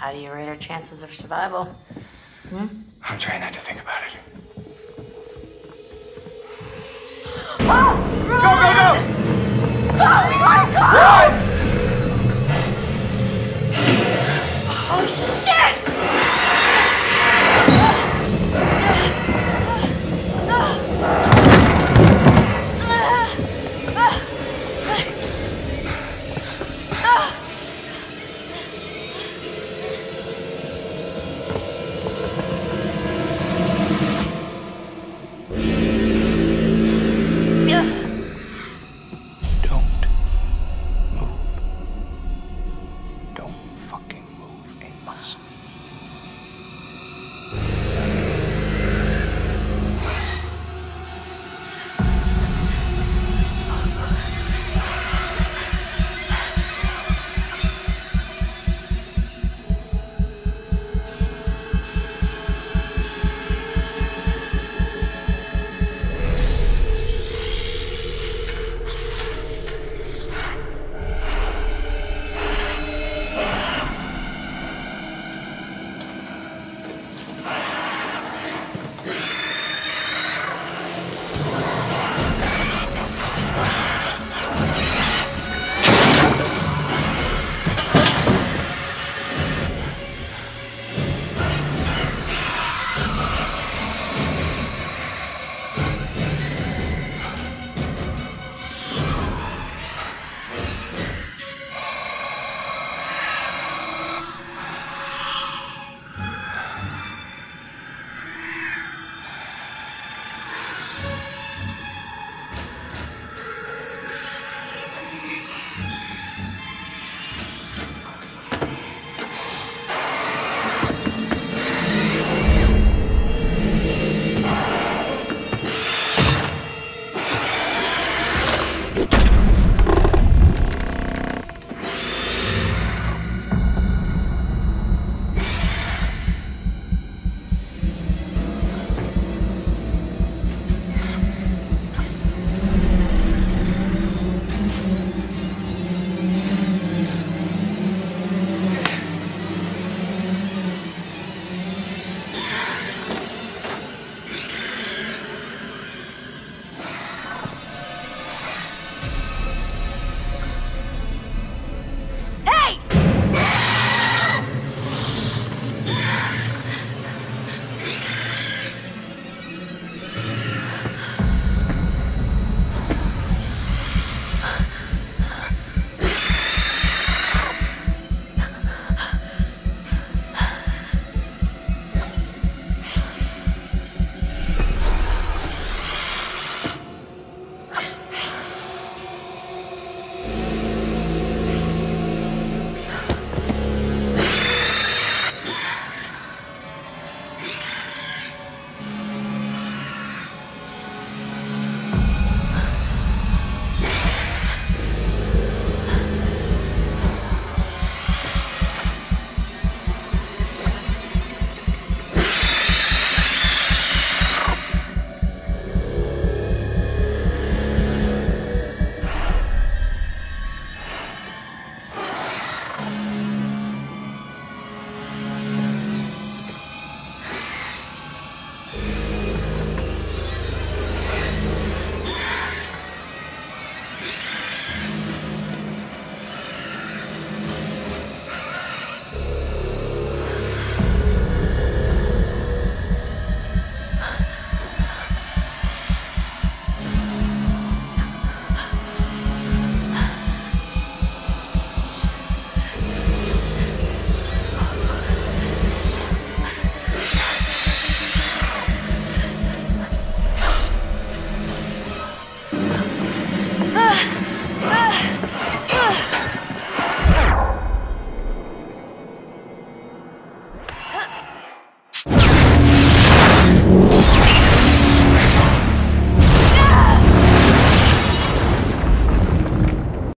How do you rate our chances of survival? Hmm? I'm trying not to think about it. Go, go, go!